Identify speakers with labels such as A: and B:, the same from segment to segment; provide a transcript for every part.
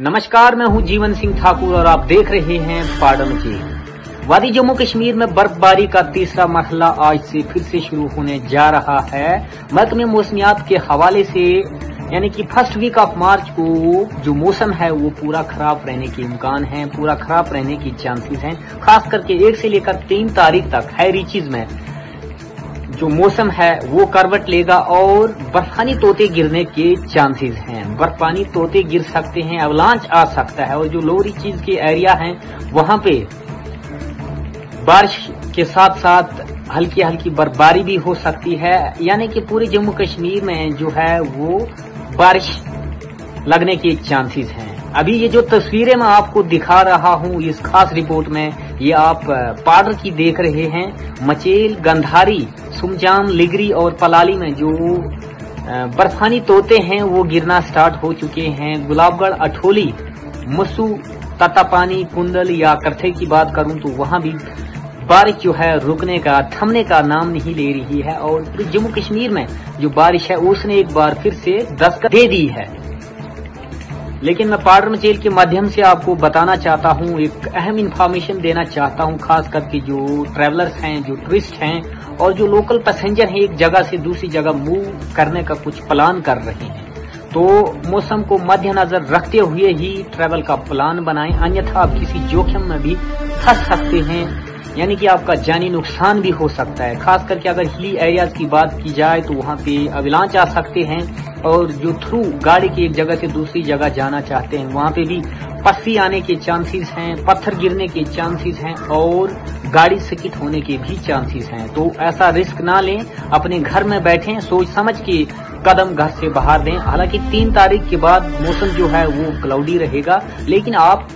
A: नमस्कार, मैं हूँ जीवन सिंह ठाकुर और आप देख रहे हैं पाडम जी। वादी जम्मू कश्मीर में बर्फबारी का तीसरा मरहला आज से फिर से शुरू होने जा रहा है। महकमे मौसमियात के हवाले से, यानी कि फ़र्स्ट वीक ऑफ़ मार्च को जो मौसम है, वो पूरा खराब रहने के इम्कान है, पूरा खराब रहने की चांसेस हैं। खास करके एक से लेकर तीन तारीख तक है रीचीज में। जो मौसम है वो करवट लेगा और बर्फानी तोते गिरने के चांसेस हैं। बर्फानी तोते गिर सकते हैं अवलांच आ सकता है और जो लोरी चीज़ के एरिया हैं, वहाँ पे बारिश के साथ साथ हल्की हल्की बर्फबारी भी हो सकती है। यानी कि पूरे जम्मू कश्मीर में जो है वो बारिश लगने के चांसेस हैं। अभी ये जो तस्वीरें मैं आपको दिखा रहा हूँ, इस खास रिपोर्ट में ये आप पाडर की देख रहे हैं। मचेल, गंधारी सुमजाम लिगरी और पलाली में जो बर्फानी तोते हैं, वो गिरना स्टार्ट हो चुके हैं। गुलाबगढ़, अठोली मसू ततापानी, कुंडल या करथे की बात करूँ तो वहाँ भी बारिश जो है रुकने का, थमने का नाम नहीं ले रही है। और जम्मू कश्मीर में जो बारिश है, उसने एक बार फिर से दस्तक दे दी है। लेकिन मैं पार्डर जेल के माध्यम से आपको बताना चाहता हूँ, एक अहम इन्फॉर्मेशन देना चाहता हूँ, खास करके जो ट्रेवलर्स हैं, जो टूरिस्ट हैं, और जो लोकल पैसेंजर हैं, एक जगह से दूसरी जगह मूव करने का कुछ प्लान कर रहे हैं। तो मौसम को मद्देनजर रखते हुए ही ट्रेवल का प्लान बनाएँ, अन्यथा आप किसी जोखिम में भी फंस सकते हैं, यानी कि आपका जानी नुकसान भी हो सकता है। खास करके अगर हिली एरियाज़ की बात की जाए तो वहाँ पे अविलांच आ सकते हैं और जो थ्रू गाड़ी की एक जगह से दूसरी जगह जाना चाहते हैं, वहाँ पे भी पस्सी आने के चांसेस हैं, पत्थर गिरने के चांसेस हैं और गाड़ी सकित होने के भी चांसेस हैं। तो ऐसा रिस्क ना लें, अपने घर में बैठें, सोच समझ के कदम घर से बाहर दें। हालाँकि तीन तारीख के बाद मौसम जो है वो क्लाउडी रहेगा, लेकिन आप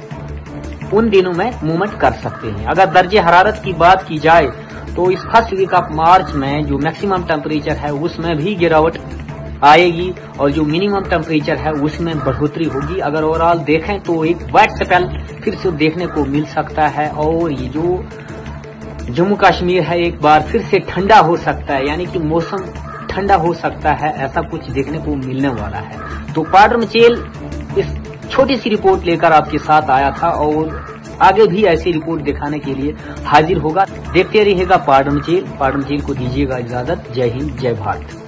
A: उन दिनों में मूवमेंट कर सकते हैं। अगर दर्जे हरारत की बात की जाए तो इस फ़र्स्ट वीक ऑफ़ मार्च में जो मैक्सिमम टेम्परेचर है, उसमें भी गिरावट आएगी और जो मिनिमम टेम्परेचर है उसमें बढ़ोतरी होगी। अगर ओवरऑल देखें तो एक वाइट स्पेल फिर से देखने को मिल सकता है और ये जो जम्मू कश्मीर है, एक बार फिर से ठंडा हो सकता है, यानी कि मौसम ठंडा हो सकता है, ऐसा कुछ देखने को मिलने वाला है। तो पाडर मचेल, इस छोटी सी रिपोर्ट लेकर आपके साथ आया था और आगे भी ऐसी रिपोर्ट दिखाने के लिए हाजिर होगा। देखते रहिएगा पाडम जेल पाडम जेल को दीजिएगा इजाज़त। जय हिंद, जय भारत।